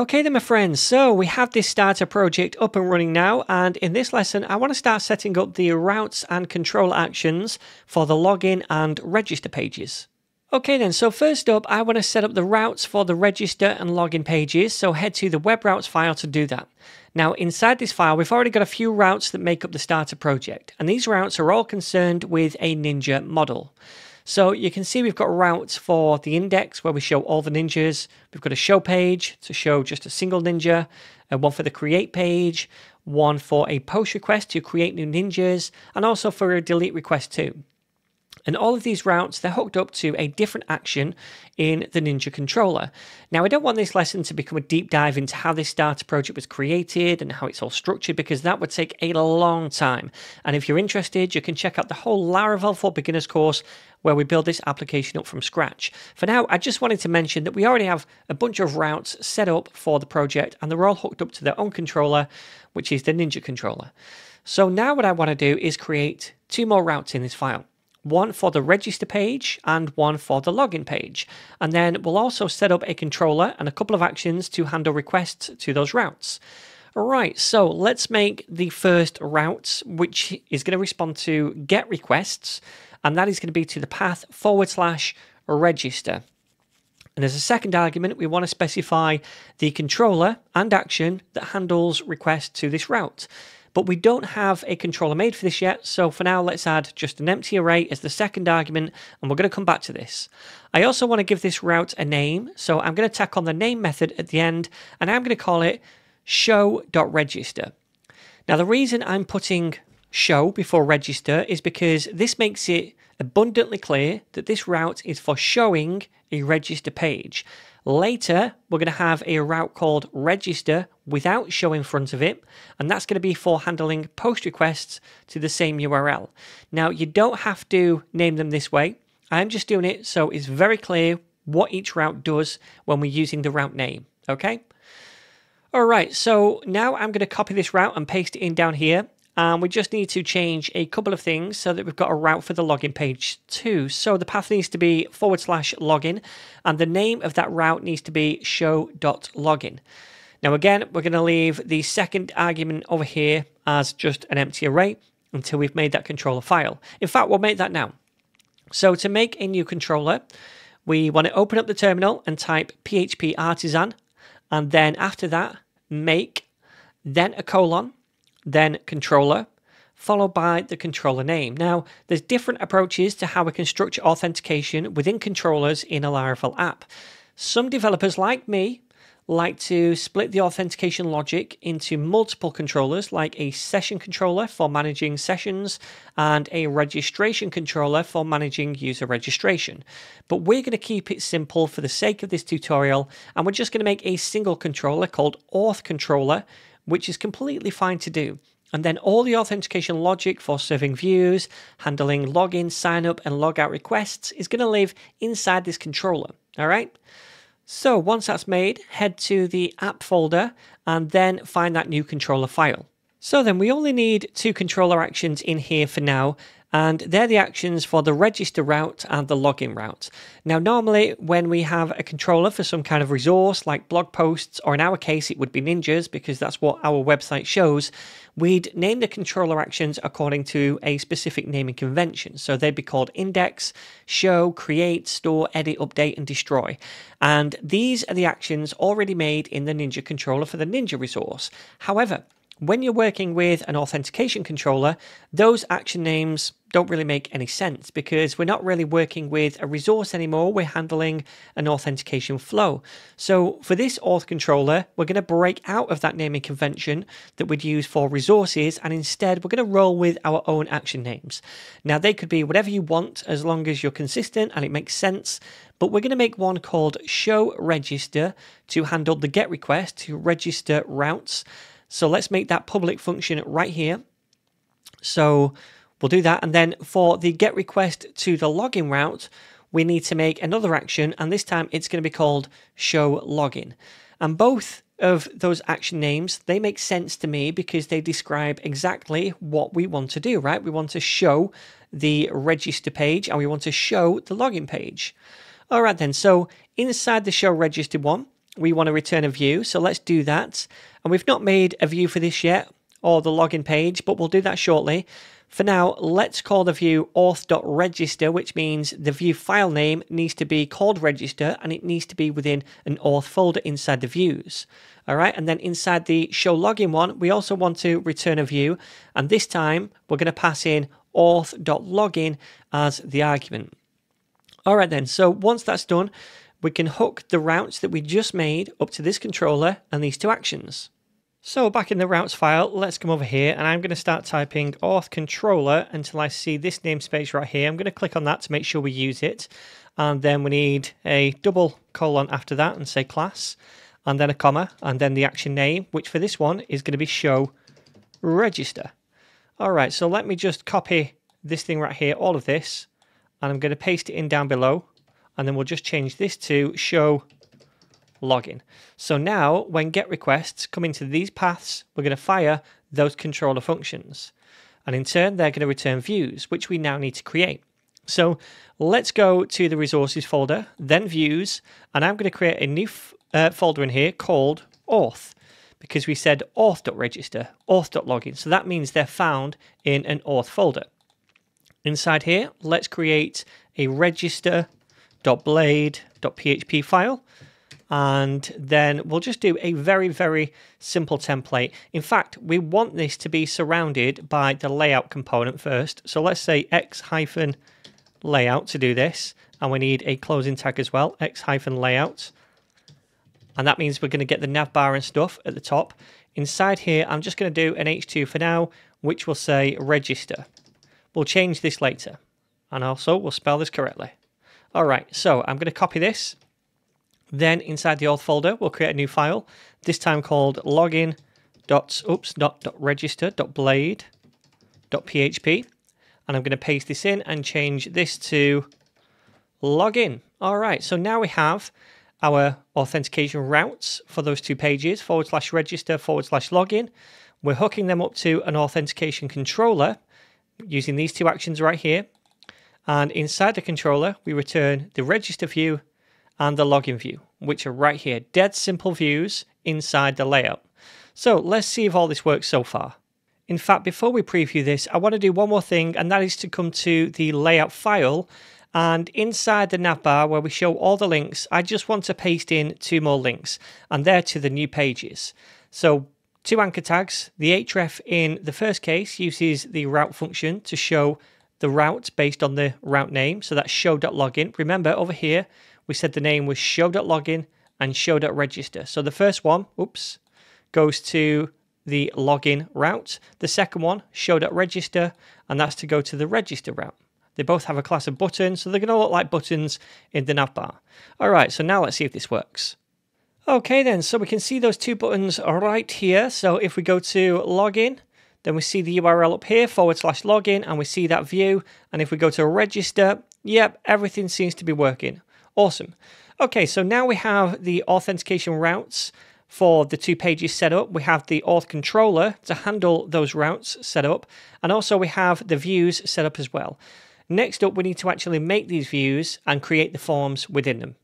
Okay then my friends, so we have this starter project up and running now and in this lesson I want to start setting up the routes and control actions for the login and register pages. Okay then, so first up I want to set up the routes for the register and login pages, so head to the web routes file to do that. Now inside this file we've already got a few routes that make up the starter project and these routes are all concerned with a Ninja model. So you can see we've got routes for the index where we show all the ninjas. We've got a show page to show just a single ninja, and one for the create page, one for a post request to create new ninjas, and also for a delete request too. And all of these routes, they're hooked up to a different action in the Ninja controller. Now, I don't want this lesson to become a deep dive into how this starter project was created and how it's all structured because that would take a long time. And if you're interested, you can check out the whole Laravel for Beginners course where we build this application up from scratch. For now, I just wanted to mention that we already have a bunch of routes set up for the project and they're all hooked up to their own controller, which is the Ninja controller. So now what I want to do is create two more routes in this file one for the register page and one for the login page. And then we'll also set up a controller and a couple of actions to handle requests to those routes. Right, so let's make the first route, which is going to respond to get requests, and that is going to be to the path forward slash register. And as a second argument, we want to specify the controller and action that handles requests to this route but we don't have a controller made for this yet, so for now let's add just an empty array as the second argument, and we're going to come back to this. I also want to give this route a name, so I'm going to tack on the name method at the end, and I'm going to call it show.register. Now the reason I'm putting show before register is because this makes it abundantly clear that this route is for showing a register page. Later, we're going to have a route called register without show in front of it, and that's going to be for handling post requests to the same URL. Now, you don't have to name them this way. I'm just doing it so it's very clear what each route does when we're using the route name, okay? All right, so now I'm going to copy this route and paste it in down here. And we just need to change a couple of things so that we've got a route for the login page too. So the path needs to be forward slash login, and the name of that route needs to be show.login. Now again, we're going to leave the second argument over here as just an empty array until we've made that controller file. In fact, we'll make that now. So to make a new controller, we want to open up the terminal and type php artisan, and then after that, make, then a colon, then controller, followed by the controller name. Now, there's different approaches to how we can structure authentication within controllers in a Laravel app. Some developers, like me, like to split the authentication logic into multiple controllers, like a session controller for managing sessions and a registration controller for managing user registration. But we're going to keep it simple for the sake of this tutorial, and we're just going to make a single controller called auth controller which is completely fine to do. And then all the authentication logic for serving views, handling login, sign up, and logout requests is going to live inside this controller. All right. So once that's made, head to the app folder and then find that new controller file. So then we only need two controller actions in here for now, and they're the actions for the register route and the login route. Now, normally when we have a controller for some kind of resource like blog posts, or in our case, it would be ninjas because that's what our website shows, we'd name the controller actions according to a specific naming convention. So they'd be called index, show, create, store, edit, update, and destroy. And these are the actions already made in the Ninja controller for the Ninja resource. However, when you're working with an authentication controller, those action names don't really make any sense because we're not really working with a resource anymore. We're handling an authentication flow. So for this auth controller, we're going to break out of that naming convention that we'd use for resources and instead we're going to roll with our own action names. Now they could be whatever you want as long as you're consistent and it makes sense. But we're going to make one called show register to handle the get request to register routes. So let's make that public function right here. So we'll do that. And then for the get request to the login route, we need to make another action. And this time it's going to be called show login. And both of those action names, they make sense to me because they describe exactly what we want to do, right? We want to show the register page and we want to show the login page. All right, then. So inside the show register one, we want to return a view. So let's do that. And we've not made a view for this yet, or the login page, but we'll do that shortly. For now, let's call the view auth.register, which means the view file name needs to be called register and it needs to be within an auth folder inside the views. All right, and then inside the show login one, we also want to return a view, and this time we're going to pass in auth.login as the argument. All right, then, so once that's done, we can hook the routes that we just made up to this controller and these two actions. So back in the routes file, let's come over here and I'm going to start typing auth controller until I see this namespace right here. I'm going to click on that to make sure we use it. And then we need a double colon after that and say class and then a comma and then the action name, which for this one is going to be show register. All right, so let me just copy this thing right here, all of this, and I'm going to paste it in down below. And then we'll just change this to show login. So now when get requests come into these paths, we're going to fire those controller functions. And in turn, they're going to return views, which we now need to create. So let's go to the resources folder, then views, and I'm going to create a new uh, folder in here called auth because we said auth.register, auth.login. So that means they're found in an auth folder. Inside here, let's create a register.blade.php file and then we'll just do a very, very simple template. In fact, we want this to be surrounded by the layout component first. So let's say x hyphen layout to do this, and we need a closing tag as well, x hyphen layout. And that means we're going to get the nav bar and stuff at the top. Inside here, I'm just going to do an H2 for now, which will say register. We'll change this later. And also, we'll spell this correctly. All right, so I'm going to copy this then inside the auth folder, we'll create a new file, this time called login dot oops dot, dot register dot blade dot php, and I'm going to paste this in and change this to login. All right, so now we have our authentication routes for those two pages forward slash register forward slash login. We're hooking them up to an authentication controller using these two actions right here. And inside the controller, we return the register view and the login view, which are right here. Dead simple views inside the layout. So let's see if all this works so far. In fact, before we preview this, I want to do one more thing, and that is to come to the layout file. And inside the navbar where we show all the links, I just want to paste in two more links, and they're to the new pages. So two anchor tags. The href in the first case uses the route function to show the route based on the route name. So that's show.login. Remember over here, we said the name was show.login and show.register. So the first one, oops, goes to the login route. The second one, show.register, and that's to go to the register route. They both have a class of buttons, so they're going to look like buttons in the navbar. All right, so now let's see if this works. Okay then, so we can see those two buttons are right here. So if we go to login, then we see the URL up here, forward slash login, and we see that view. And if we go to register, yep, everything seems to be working. Awesome. Okay, so now we have the authentication routes for the two pages set up. We have the auth controller to handle those routes set up, and also we have the views set up as well. Next up, we need to actually make these views and create the forms within them.